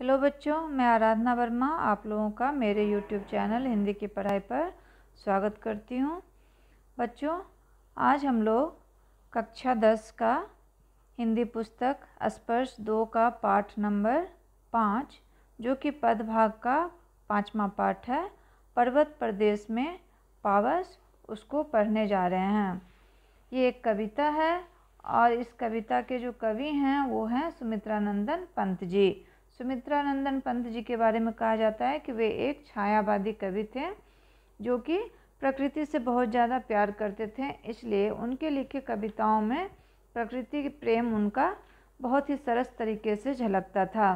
Hello बच्चों, मैं आराधना वर्मा आप लोगों का मेरे यूट्यूब चैनल हिंदी की पढ़ाई पर स्वागत करती हूँ। बच्चों, आज हम लोग कक्षा दस का हिंदी पुस्तक स्पर्श दो का पाठ नंबर पाँच, जो कि पदभाग का पांचवा पाठ है, पर्वत प्रदेश में पावस, उसको पढ़ने जा रहे हैं। ये एक कविता है और इस कविता के जो कवि हैं, वो हैं सुमित्रानंदन पंत जी। सुमित्रानंदन पंत जी के बारे में कहा जाता है कि वे एक छायावादी कवि थे, जो कि प्रकृति से बहुत ज़्यादा प्यार करते थे। इसलिए उनके लिखे कविताओं में प्रकृति प्रेम उनका बहुत ही सरस तरीके से झलकता था।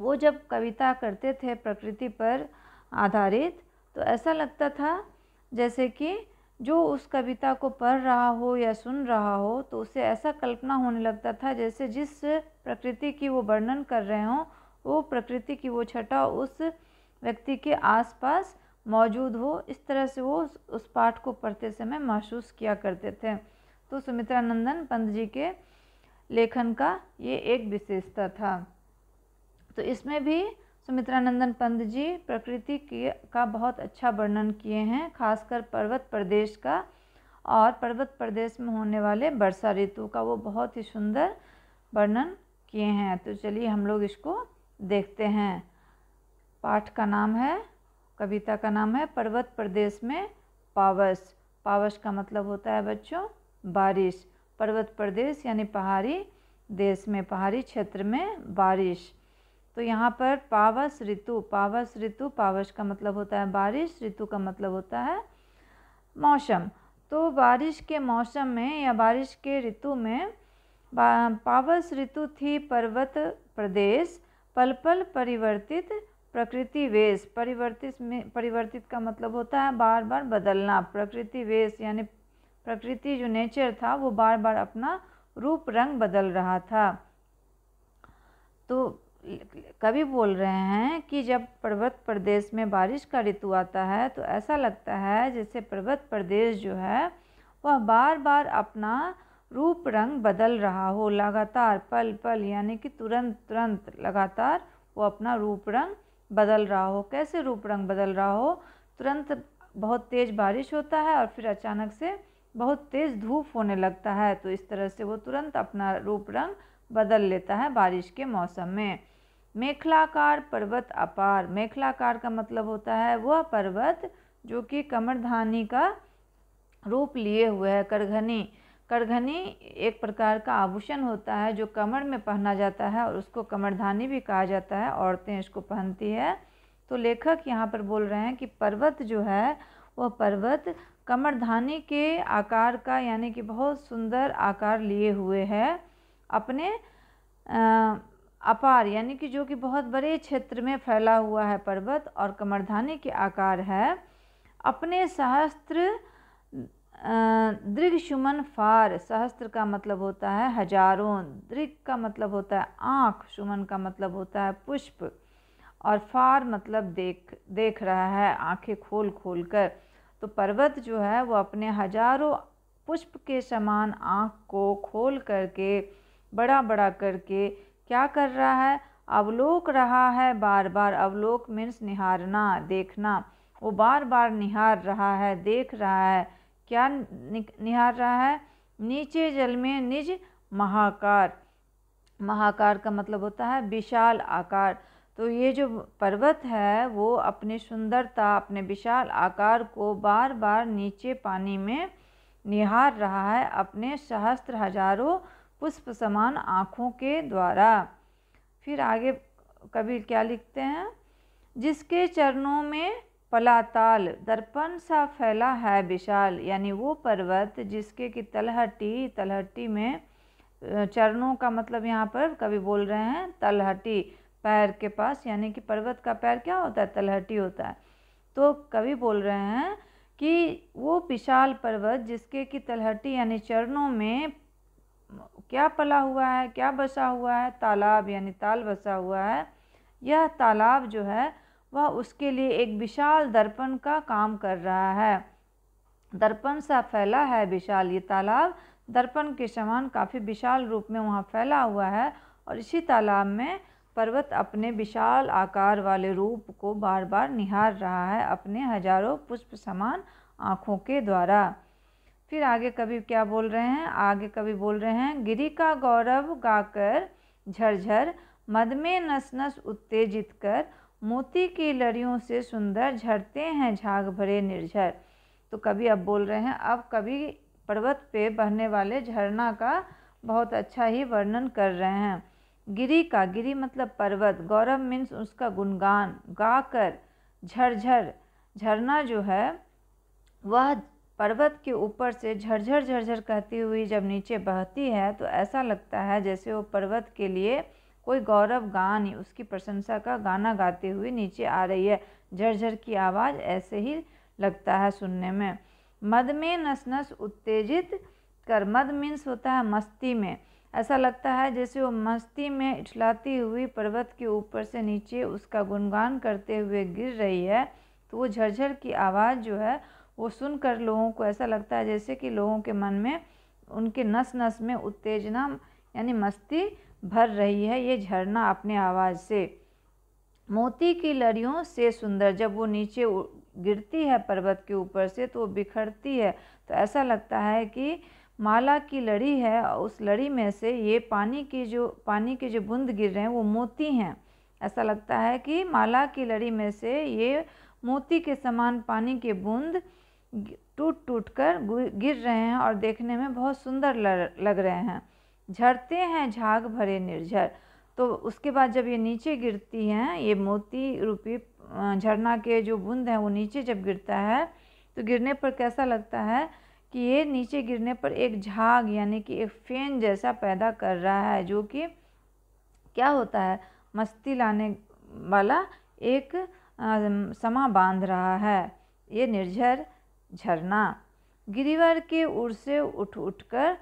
वो जब कविता करते थे प्रकृति पर आधारित तो ऐसा लगता था जैसे कि जो उस कविता को पढ़ रहा हो या सुन रहा हो तो उसे ऐसा कल्पना होने लगता था जैसे जिस प्रकृति की वो वर्णन कर रहे हों, वो प्रकृति की वो छटा उस व्यक्ति के आसपास मौजूद हो। इस तरह से वो उस पाठ को पढ़ते समय महसूस किया करते थे। तो सुमित्रानंदन पंत जी के लेखन का ये एक विशेषता था। तो इसमें भी सुमित्रानंदन पंत जी, प्रकृति की, का बहुत अच्छा वर्णन किए हैं, खासकर पर्वत प्रदेश का और पर्वत प्रदेश में होने वाले वर्षा ऋतु का वो बहुत ही सुंदर वर्णन किए हैं। तो चलिए हम लोग इसको देखते हैं। पाठ का नाम है, कविता का नाम है, पर्वत प्रदेश में पावस। पावस का मतलब होता है बच्चों, बारिश। पर्वत प्रदेश यानी पहाड़ी देश में, पहाड़ी क्षेत्र में बारिश। तो यहाँ पर पावस ऋतु पावस ऋतु, पावस का मतलब होता है बारिश, ऋतु का मतलब होता है मौसम। तो बारिश के मौसम में या बारिश के ऋतु में पावस ऋतु थी पर्वत प्रदेश पल पल परिवर्तित प्रकृति वेश। परिवर्तित में, परिवर्तित का मतलब होता है बार बार बदलना। प्रकृति वेश यानी प्रकृति जो नेचर था, वो बार बार अपना रूप, रंग बदल रहा था। तो कवि बोल रहे हैं कि जब पर्वत प्रदेश में बारिश का ऋतु आता है तो ऐसा लगता है जैसे पर्वत प्रदेश जो है, वह बार बार अपना रूप रंग बदल रहा हो। लगातार पल पल यानी कि तुरंत तुरंत लगातार वो अपना रूप रंग बदल रहा हो। कैसे रूप रंग बदल रहा हो? तुरंत बहुत तेज़ बारिश होता है और फिर अचानक से बहुत तेज़ धूप होने लगता है। तो इस तरह से वो तुरंत अपना रूप रंग बदल लेता है बारिश के मौसम में। मेखलाकार पर्वत अपार। मेखलाकार का मतलब होता है वह पर्वत जो कि कमरधानी का रूप लिए हुए है करघनी। करघनी एक प्रकार का आभूषण होता है जो कमर में पहना जाता है और उसको कमरधानी भी कहा जाता है औरतें इसको पहनती है। तो लेखक यहाँ पर बोल रहे हैं कि पर्वत जो है वह पर्वत कमरधानी के आकार का यानी कि बहुत सुंदर आकार लिए हुए है। अपने आ, अपार, यानी कि जो कि बहुत बड़े क्षेत्र में फैला हुआ है पर्वत और कमरधानी के आकार है। अपने सहस्त्र दृघ सुमन फार, सहस्त्र का मतलब होता है हज़ारों दृघ का मतलब होता है आँख सुमन का मतलब होता है पुष्प, और फार मतलब देख देख रहा है, आँखें खोल खोल कर। तो पर्वत जो है वो अपने हज़ारों पुष्प के समान आँख को खोल करके बड़ा बड़ा करके क्या कर रहा है? अवलोक रहा है बार बार अवलोक मीन्स निहारना, देखना। वो बार बार निहार रहा है, देख रहा है। क्या निहार रहा है? नीचे जल में निज महाकार। महाकार का मतलब होता है विशाल आकार। तो ये जो पर्वत है, वो अपनी सुंदरता, अपने विशाल आकार को बार बार नीचे पानी में निहार रहा है, अपने सहस्त्र हज़ारों पुष्प समान आँखों के द्वारा। फिर आगे कबीर क्या लिखते हैं? जिसके चरणों में पलाताल, दर्पण सा फैला है विशाल, यानी वो पर्वत जिसके की तलहटी तलहटी में चरणों का मतलब यहाँ पर कभी बोल रहे हैं, तलहटी, पैर के पास, यानी कि पर्वत का पैर क्या होता है? तलहटी होता है। तो कवि बोल रहे हैं कि वो विशाल पर्वत जिसके की तलहटी, यानी चरणों में क्या पला हुआ है, क्या बसा हुआ है, तालाब यानी ताल बसा हुआ है। यह तालाब जो है, वह उसके लिए एक विशाल दर्पण का काम कर रहा है। दर्पण सा फैला है विशाल, ये तालाब दर्पण के समान काफ़ी विशाल रूप में वहाँ फैला हुआ है और इसी तालाब में पर्वत अपने विशाल आकार वाले रूप को बार बार निहार रहा है अपने हज़ारों पुष्प समान आँखों के द्वारा। फिर आगे कभी क्या बोल रहे हैं? आगे कभी बोल रहे हैं, गिरी का गौरव गाकर, झरझर, मद में नस नस उत्तेजित कर, मोती की लड़ियों से सुंदर झरते हैं झाग भरे निर्झर। तो कभी अब बोल रहे हैं, अब कभी पर्वत पे बहने वाले झरना का बहुत अच्छा ही वर्णन कर रहे हैं। गिरी का, गिरी मतलब पर्वत, गौरव मीन्स उसका गुणगान, गाकर, झरझर, झरना जो है, वह पर्वत के ऊपर से झरझर झरझर कहती हुई जब नीचे बहती है तो ऐसा लगता है जैसे वो पर्वत के लिए कोई गौरव गान उसकी प्रशंसा का गाना गाते हुए नीचे आ रही है। झरझर की आवाज़ ऐसे ही लगता है सुनने में। मद में नस नस उत्तेजित कर, मद मीन्स होता है मस्ती में। ऐसा लगता है जैसे वो मस्ती में इठलाती हुई पर्वत के ऊपर से नीचे उसका गुणगान करते हुए गिर रही है तो वो झरझर की आवाज़ जो है वो सुनकर लोगों को ऐसा लगता है जैसे कि लोगों के मन में, उनके नस नस में उत्तेजना यानी मस्ती भर रही है, ये झरना अपने आवाज़ से। मोती की लड़ियों से सुंदर, जब वो नीचे गिरती है पर्वत के ऊपर से तो वो बिखरती है। तो ऐसा लगता है कि माला की लड़ी है और उस लड़ी में से ये पानी की जो, पानी के जो बूंद गिर रहे हैं वो मोती हैं। ऐसा लगता है कि माला की लड़ी में से ये मोती के समान पानी के बूंद टूट टूट कर गिर रहे हैं और देखने में बहुत सुंदर लग रहे हैं। झरते हैं, झाग भरे निर्झर। तो उसके बाद जब ये नीचे गिरती हैं, ये मोती रूपी झरना के जो बूंद हैं, वो नीचे जब गिरता है तो गिरने पर कैसा लगता है कि ये नीचे गिरने पर एक झाग, यानी कि एक फेन जैसा पैदा कर रहा है, जो कि क्या होता है? मस्ती लाने वाला एक समा बाँध रहा है। ये निर्झर झरना गिरिवर के उड़ से उठ उठकर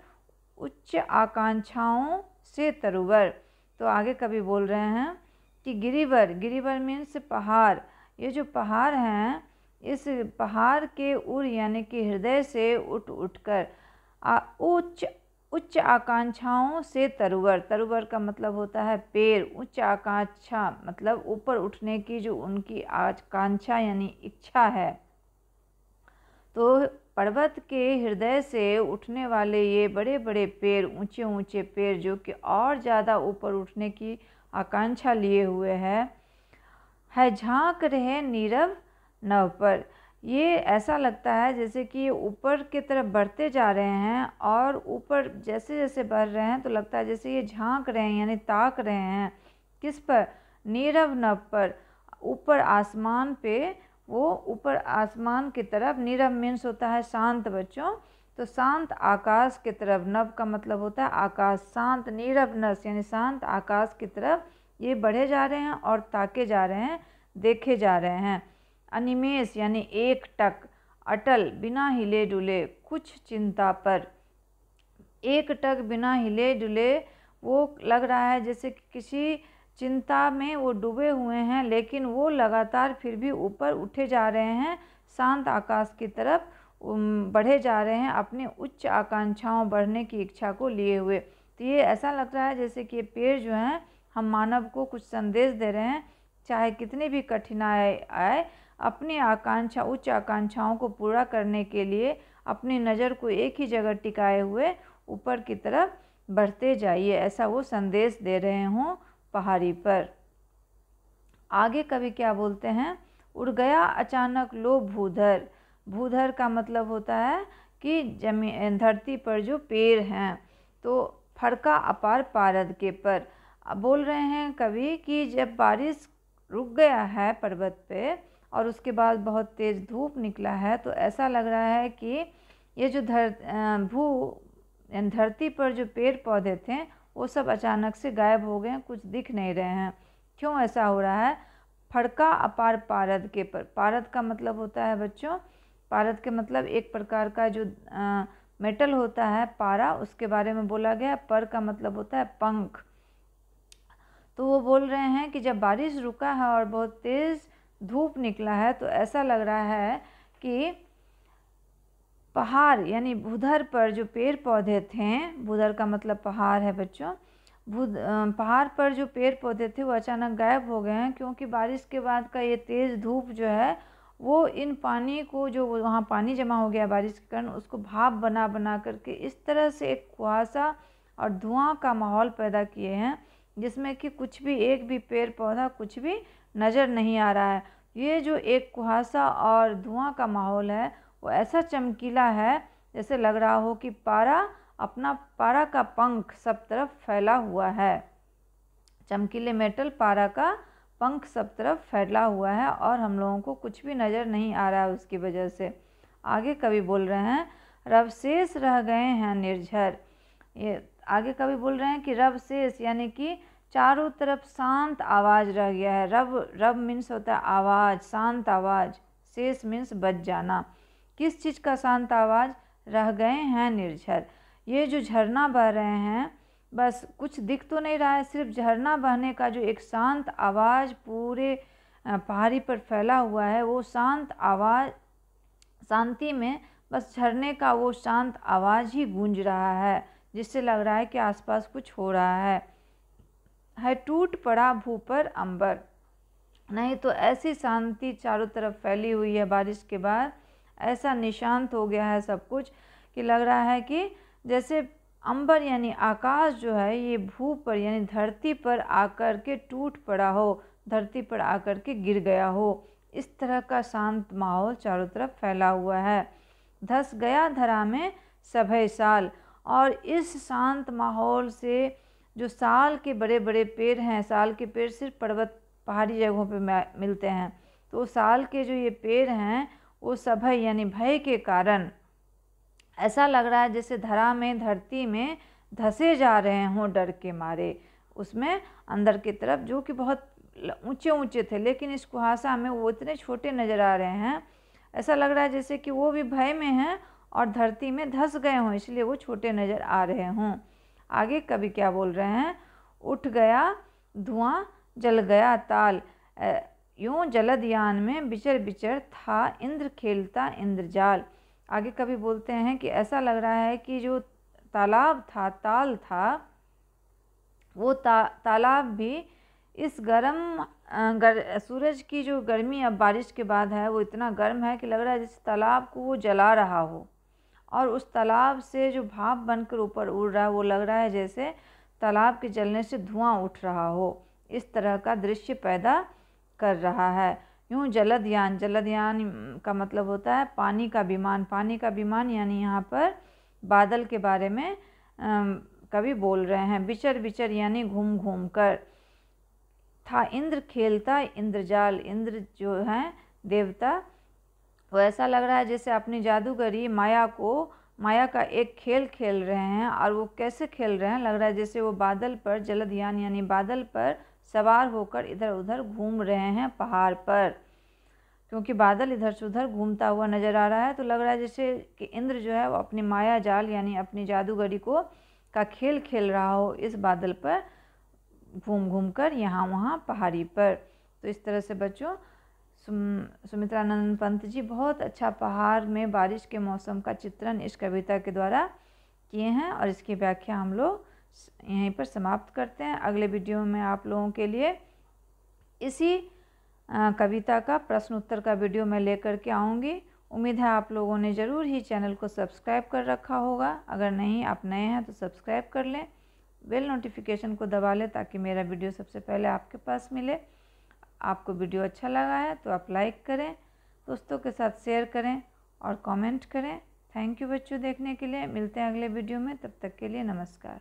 उच्च आकांक्षाओं से तरुवर। तो आगे कभी बोल रहे हैं कि गिरिवर गिरिवर मीन्स पहाड़। ये जो पहाड़ हैं, इस पहाड़ के उर यानी कि हृदय से उठ उठकर उच्च उच्च आकांक्षाओं से तरुवर। तरुवर का मतलब होता है पेड़। उच्च आकांक्षा मतलब ऊपर उठने की जो उनकी आकांक्षा यानी इच्छा है। तो पर्वत के हृदय से उठने वाले ये बड़े बड़े पेड़ ऊँचे ऊँचे पेड़ जो कि और ज़्यादा ऊपर उठने की आकांक्षा लिए हुए है है झाँक रहे नीरव नव पर। ये ऐसा लगता है जैसे कि ये ऊपर की तरफ़ बढ़ते जा रहे हैं और ऊपर जैसे जैसे बढ़ रहे हैं तो लगता है जैसे ये झाँक रहे हैं, यानी ताक रहे हैं। किस पर? नीरव नव पर। ऊपर आसमान पे वो ऊपर आसमान की तरफ़ नीरव मीन्स होता है शांत बच्चों। तो शांत आकाश की तरफ़, नव का मतलब होता है आकाश, शांत नीरव नस, यानी शांत आकाश की तरफ़ ये बढ़े जा रहे हैं और ताके जा रहे हैं, देखे जा रहे हैं। अनिमेश यानी एक टक, अटल बिना हिले डुले, कुछ चिंता पर। एक टक बिना हिले डुले, वो लग रहा है जैसे कि किसी चिंता में वो डूबे हुए हैं, लेकिन वो लगातार फिर भी ऊपर उठे जा रहे हैं, शांत आकाश की तरफ़ बढ़े जा रहे हैं अपने उच्च आकांक्षाओं बढ़ने की इच्छा को लिए हुए। तो ये ऐसा लग रहा है जैसे कि ये पेड़ जो हैं, हम मानव को कुछ संदेश दे रहे हैं, चाहे कितनी भी कठिनाई आए, अपनी आकांक्षा, उच्च आकांक्षाओं को पूरा करने के लिए अपनी नज़र को एक ही जगह टिकाए हुए ऊपर की तरफ़ बढ़ते जाइए, ऐसा वो संदेश दे रहे हों। पहाड़ी पर। आगे कभी क्या बोलते हैं? उड़ गया अचानक लो भूधर। भूधर का मतलब होता है कि ज़मीन धरती पर जो पेड़ हैं तो फड़का अपार पारद के पर। बोल रहे हैं कभी कि जब बारिश रुक गया है पर्वत पे और उसके बाद बहुत तेज़ धूप निकला है तो ऐसा लग रहा है कि ये जो धर भू, धरती पर जो पेड़ पौधे थे वो सब अचानक से गायब हो गए हैं कुछ दिख नहीं रहे हैं। क्यों ऐसा हो रहा है? फड़का अपार पारद के पर। पारद का मतलब होता है बच्चों पारद के मतलब एक प्रकार का जो आ, मेटल होता है पारा उसके बारे में बोला गया पर का मतलब होता है पंख। तो वो बोल रहे हैं कि जब बारिश रुका है और बहुत तेज़ धूप निकला है तो ऐसा लग रहा है कि पहाड़, यानी भूधर पर जो पेड़ पौधे थे, भूधर का मतलब पहाड़ है बच्चों भूद पहाड़ पर जो पेड़ पौधे थे वो अचानक गायब हो गए हैं, क्योंकि बारिश के बाद का ये तेज़ धूप जो है, वो इन पानी को जो वहाँ पानी जमा हो गया बारिश के कारण, उसको भाप बना बना करके इस तरह से एक कुहासा और धुआँ का माहौल पैदा किए हैं, जिसमें कि कुछ भी एक भी पेड़ पौधा कुछ भी नज़र नहीं आ रहा है। ये जो एक कुहासा और धुआँ का माहौल है वो ऐसा चमकीला है जैसे लग रहा हो कि पारा, अपना पारा का पंख सब तरफ़ फैला हुआ है। चमकीले मेटल पारा का पंख सब तरफ़ फैला हुआ है और हम लोगों को कुछ भी नज़र नहीं आ रहा है उसकी वजह से। आगे कवि बोल रहे हैं रब शेष रह गए हैं निर्झर। ये आगे कवि बोल रहे हैं कि रब शेष यानी कि चारों तरफ़ शांत आवाज़ रह गया है। रब रब मीन्स होता है आवाज़, शांत आवाज़। शेष मीन्स बच जाना। किस चीज़ का शांत आवाज़? रह गए हैं निर्झर। ये जो झरना बह रहे हैं, बस कुछ दिख तो नहीं रहा है, सिर्फ़ झरना बहने का जो एक शांत आवाज़ पूरे पहाड़ी पर फैला हुआ है, वो शांत आवाज़, शांति में बस झरने का वो शांत आवाज़ ही गूंज रहा है, जिससे लग रहा है कि आसपास कुछ हो रहा है। है टूट पड़ा भू पर अंबर। नहीं तो ऐसी शांति चारों तरफ़ फैली हुई है बारिश के बाद ऐसा निशांत हो गया है सब कुछ कि लग रहा है कि जैसे अंबर यानी आकाश जो है, ये भू पर यानी धरती पर आकर के टूट पड़ा हो, धरती पर आकर के गिर गया हो, इस तरह का शांत माहौल चारों तरफ़ फैला हुआ है। धस गया धरा में सभय साल और इस शांत माहौल से जो साल के बड़े बड़े पेड़ हैं, साल के पेड़ सिर्फ़ पर्वत, पहाड़ी जगहों पे मिलते हैं तो साल के जो ये पेड़ हैं वो सभय यानी भय के कारण। ऐसा लग रहा है जैसे धरा में, धरती में धसे जा रहे हों डर के मारे। उसमें अंदर की तरफ़ जो कि बहुत ऊँचे ऊँचे थे, लेकिन इस कुहासा में वो इतने छोटे नज़र आ रहे हैं। ऐसा लग रहा है जैसे कि वो भी भय में हैं और धरती में धस गए हों, इसलिए वो छोटे नज़र आ रहे हों। आगे कभी क्या बोल रहे हैं? उठ गया, धुआँ जल गया ताल। यूँ जलदयान में बिचर बिचर था इंद्र खेलता इंद्रजाल। आगे कभी बोलते हैं कि ऐसा लग रहा है कि जो तालाब था ताल था वो ता, तालाब भी इस गर्म गर, सूरज की जो गर्मी अब बारिश के बाद है वो इतना गर्म है कि लग रहा है जैसे तालाब को वो जला रहा हो। और उस तालाब से जो भाप बनकर ऊपर उड़ रहा है वो लग रहा है जैसे तालाब के जलने से धुआँ उठ रहा हो। इस तरह का दृश्य पैदा कर रहा है। यूँ जलदयान जलदयान का मतलब होता है पानी का विमान पानी का विमान यानी यहाँ पर बादल के बारे में कवि बोल रहे हैं, बिचर बिचर यानी घूम घूम कर। था इंद्र खेलता इंद्रजाल इंद्र जो है देवता, वो ऐसा लग रहा है जैसे अपनी जादूगरी माया को, माया का एक खेल खेल रहे हैं और वो कैसे खेल रहे हैं? लग रहा है जैसे वो बादल पर जलदयान यानी बादल पर सवार होकर इधर उधर घूम रहे हैं पहाड़ पर। क्योंकि बादल इधर से उधर घूमता हुआ नज़र आ रहा है तो लग रहा है जैसे कि इंद्र जो है वो अपनी माया जाल यानी अपनी जादूगरी को, का खेल खेल रहा हो इस बादल पर घूम घूम कर यहाँ वहाँ पहाड़ी पर। तो इस तरह से बच्चों, सुम, सुमित्रानंद पंत जी बहुत अच्छा पहाड़ में बारिश के मौसम का चित्रण इस कविता के द्वारा किए हैं और इसकी व्याख्या हम लोग यहीं पर समाप्त करते हैं। अगले वीडियो में आप लोगों के लिए इसी कविता का प्रश्न उत्तर का वीडियो मैं लेकर के आऊँगी। उम्मीद है आप लोगों ने ज़रूर ही चैनल को सब्सक्राइब कर रखा होगा। अगर नहीं, आप नए हैं तो सब्सक्राइब कर लें। बेल नोटिफिकेशन को दबा लें ताकि मेरा वीडियो सबसे पहले आपके पास मिले। आपको वीडियो अच्छा लगा है तो आप लाइक करें, दोस्तों के साथ शेयर करें और कमेंट करें। थैंक यू बच्चों देखने के लिए। मिलते हैं अगले वीडियो में। तब तक के लिए नमस्कार।